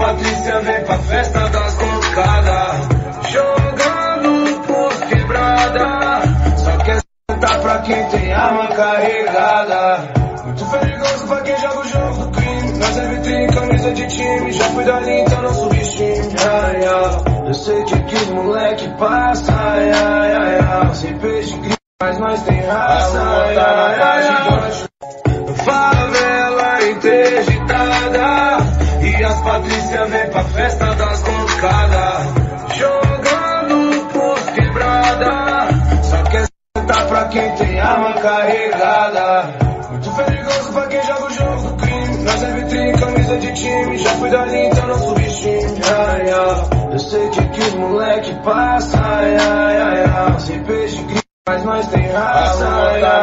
Patrícia vem pra festa das concadas. Jogando por quebrada. Só quer sentar pra quem tem arma carregada. Muito perigoso pra quem joga o jogo do crime. Nós é vitrine, camisa de time. Já fui dali, então não subestime. Ai, ai. Eu sei que aqui os moleque passa. Ai, ai, ai, ai. Sem peixe mas nós tem raça. Ai, as Patrícia vem pra festa das concadas. Jogando por quebrada. Só quer sentar pra quem tem arma carregada. Muito perigoso pra quem joga o jogo do crime. Nós é vitrine, camisa de time. Já fui dali, então não subestime. Ai, ai. Eu sei que os moleque passa. Ai, ai, ai, ai. Sem peixe mas nós tem raça. Ai, ai,